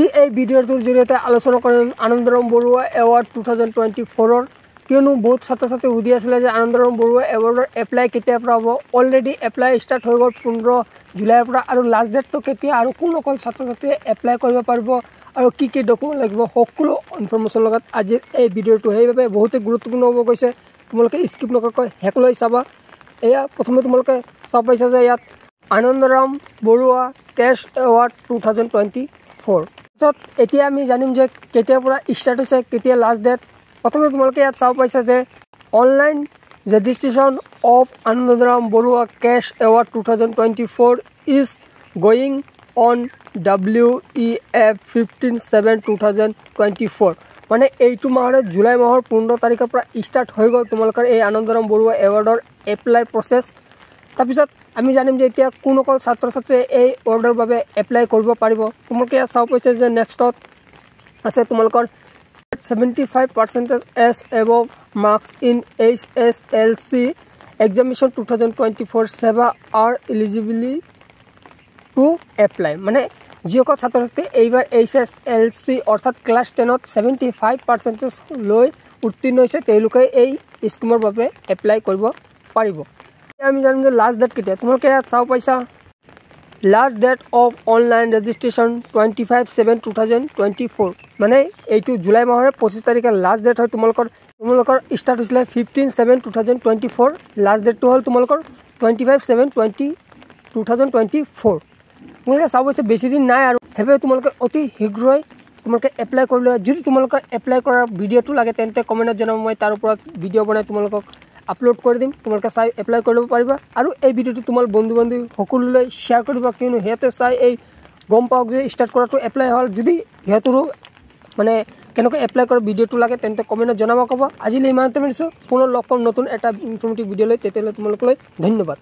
আজি এই ভিডিঅ'টোৰ জৰিয়তে আলোচনা কৰিম Anandaram Barua award two thousand twenty ফ'ৰৰ কিয়নো বহুত ছাত্ৰ ছাত্ৰী সুধি আছিলে যে আনন্দৰাম বৰুৱা এৱাৰ্ডৰ এপ্লাই কেতিয়াৰ পৰা হ'ব। অলৰেডি এপ্লাই ষ্টাৰ্ট হৈ গ'ল পোন্ধৰ জুলাইৰ পৰা আৰু লাষ্ট ডেটটো কেতিয়া আৰু কোন অকল ছাত্ৰ ছাত্ৰীয়ে এপ্লাই কৰিব পাৰিব আৰু কি কি ডকুমেণ্ট লাগিব সকলো ইনফৰ্মেশ্যন লগত আজিৰ এই ভিডিঅ'টো। সেইবাবে বহুতে গুৰুত্বপূৰ্ণ হ'ব গৈছে তোমালোকে স্কিপ নকৰাকৈ শেষলৈ চাবা। এয়া প্ৰথমে তোমালোকে চাব পাইছা যে ইয়াত Anandaram Barua cash award two thousand twenty four তাৰপিছত এতিয়া আমি জানিম যে কেতিয়াৰ পৰা ষ্টাৰ্ট হৈছে কেতিয়া লাষ্ট ডেট প্ৰথমে তোমালোকে ইয়াত চাব পাইছা যে online registration of Anandaram Barua cash award two thousand twenty four is going on W E F fifteen seven two thousand twenty four মানে এইটো মাহৰে জুলাই মাহৰ পোন্ধৰ তাৰিখৰ পৰা ষ্টাৰ্ট হৈ গ'ল তোমালোকৰ এই আনন্দৰাম বৰুৱা এৱাৰ্ডৰ এপ্লাই প্ৰচেছ তাৰপিছত আমি জানিম যে এতিয়া কোন অকল ছাত্ৰ ছাত্ৰীয়ে এই অৰ্ডাৰৰ বাবে এপ্লাই কৰিব পাৰিব। তোমালোকে ইয়াত চাব পাইছে যে নেক্সটত আছে তোমালোকৰ seventy five percentage as above marks in H S L C examination two thousand twenty four ছেভা are eligible to apply মানে যিসকল ছাত্ৰ ছাত্ৰী এইবাৰ এইচ এছ এল চি অৰ্থাৎ ক্লাছ টেনত ছেভেণ্টি ফাইভ পাৰ্চেণ্টেজ লৈ উত্তীৰ্ণ হৈছে তেওঁলোকে এই স্কিমৰ বাবে এপ্লাই কৰিব পাৰিব। আমি জানিম যে লাষ্ট ডেট কেতিয়া তোমালোকে ইয়াত চাব পাইছা last date of online registration twenty five seven two thousand twenty four মানে এইটো জুলাই মাহৰে পঁচিছ তাৰিখে লাষ্ট ডেট হয় তোমালোকৰ তোমালোকৰ ষ্টাৰ্ট হৈছিলে fifteen seven two thousand twenty four last ডেটটো হ'ল তোমালোকৰ twenty five seven twenty two thousand twenty four তোমালোকে চাব পাইছে বেছি দিন নাই আৰু সেইবাবে তোমালোকে অতি শীঘ্ৰেই তোমালোকে এপ্লাই কৰিলে যদি তোমালোকৰ এপ্লাই কৰাৰ ভিডিঅ'টো লাগে তেন্তে কমেণ্টত জনাব মই তাৰ ওপৰত ভিডিঅ' বনাই তোমালোকক আপলোড কৰি দিম। তোমালোকে চাই এপ্লাই কৰি ল'ব পাৰিবা। আৰু এই ভিডিঅ'টো তোমাৰ বন্ধু বান্ধৱী সকলোলৈ শ্বেয়াৰ কৰিবা কিয়নো সিহঁতে চাই এই গম পাওক যে ষ্টাৰ্ট কৰাটো এপ্লাই হ'ল। যদি সিহঁতৰো মানে কেনেকৈ এপ্লাই কৰা ভিডিঅ'টো লাগে তেন্তে কমেণ্টত জনাব ক'ব। আজিলৈ ইমানতে মিলিছোঁ। পুনৰ লগ পাম নতুন এটা ইনফৰ্মেটিভ ভিডিঅ' লৈ তেতিয়াহ'লে তোমালোকলৈ ধন্যবাদ।